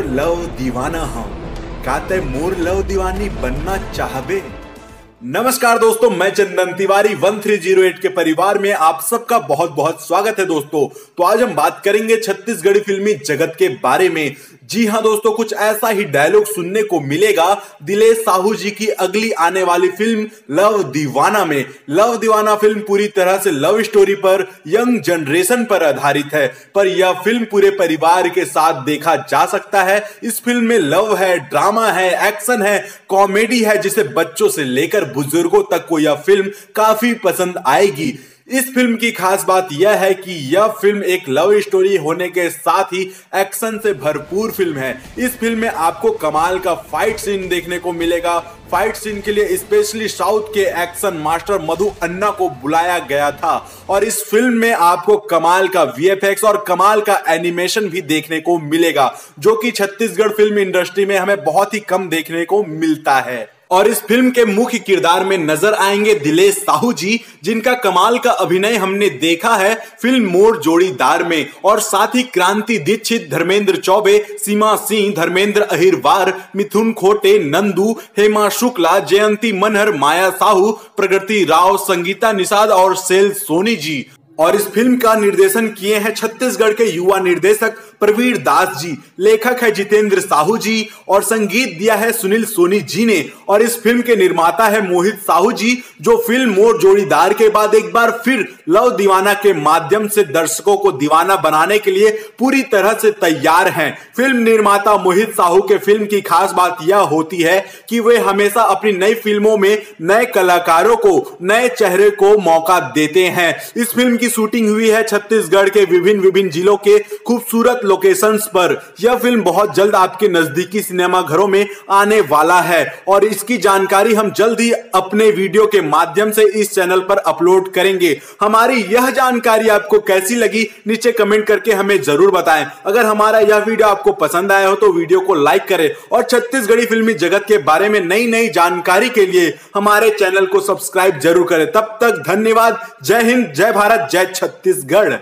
दीवाना हम काते मोर लव दीवानी बनना चाहबे। नमस्कार दोस्तों, मैं चंदन तिवारी 1308 के परिवार में आप सबका बहुत बहुत स्वागत है दोस्तों। तो आज हम बात करेंगे छत्तीसगढ़ी फिल्मी जगत के बारे में जी हाँ दोस्तों, कुछ ऐसा ही डायलॉग सुनने को मिलेगा दिलेश साहू जी की अगली आने वाली फ़िल्म लव दीवाना में। लव दीवाना फ़िल्म पूरी तरह से लव स्टोरी पर यंग जनरेशन पर आधारित है। पर यह फ़िल्म पूरे परिवार के साथ देखा जा सकता है। इस फ़िल्म में लव है ड्रामा है एक्शन है कॉमेडी है, जिसे बच्चों से लेकर बुज़ुर्गों तक को यह फ़िल्म काफ़ी पसंद आएगी। इस फ़िल्म की खास बात यह है कि यह फ़िल्म एक लव स्टोरी होने के साथ ही एक्शन से भरपूर फ़िल्म है। इस फ़िल्म में आपको कमाल का फाइट सीन देखने को मिलेगा। फाइट सीन के लिए स्पेशली साउथ के एक्शन मास्टर मधु अन्ना को बुलाया गया था। और इस फ़िल्म में आपको कमाल का वीएफएक्स और कमाल का एनिमेशन भी देखने को मिलेगा, जो कि छत्तीसगढ़ फ़िल्म इंडस्ट्री में हमें बहुत ही कम देखने को मिलता है। और इस फ़िल्म के मुख्य किरदार में नज़र आएँगे दिलेश साहू जी, जिनका कमाल का अभिनय हमने देखा है फ़िल्म मोड़ जोड़ीदार में। और साथ ही क्रांति दीक्षित धर्मेंद्र चौबे, सीमा सिंह, धर्मेंद्र अहिरवार, मिथुन खोटे, नंदू, हेमा शुक्ला, जयंती मनहर, माया साहू, प्रगति राव, संगीता निषाद और सेल सोनी जी। और इस फ़िल्म का निर्देशन किए हैं छत्तीसगढ़ के युवा निर्देशक प्रवीर दास जी, लेखक है जितेंद्र साहू जी, और संगीत दिया है सुनील सोनी जी ने, और इस फ़िल्म के निर्माता है मोहित साहू जी, जो फ़िल्म मोर जोड़ीदार के बाद एक बार फिर लव दीवाना के माध्यम से दर्शकों को दीवाना बनाने के लिए पूरी तरह से तैयार हैं। फ़िल्म निर्माता मोहित साहू के फ़िल्म की खास बात यह होती है कि वे हमेशा अपनी नई फ़िल्मों में नए कलाकारों को, नए चेहरे को मौका देते हैं। इस फ़िल्म की शूटिंग हुई है छत्तीसगढ़ के विभिन्न विभिन्न जिलों के खूबसूरत लोकेशंस पर। यह फ़िल्म बहुत जल्द आपके नजदीकी सिनेमा घरों में आने वाला है और इसकी जानकारी हम जल्द ही अपने वीडियो के माध्यम से इस चैनल पर अपलोड करेंगे। हमारी यह जानकारी आपको कैसी लगी, नीचे कमेंट करके हमें ज़रूर बताएँ। अगर हमारा यह वीडियो आपको पसंद आया हो तो वीडियो को लाइक करें और छत्तीसगढ़ी फिल्मी जगत के बारे में नई नई जानकारी के लिए हमारे चैनल को सब्सक्राइब ज़रूर करें। तब तक धन्यवाद। जय हिंद, जय भारत, जय छत्तीसगढ़।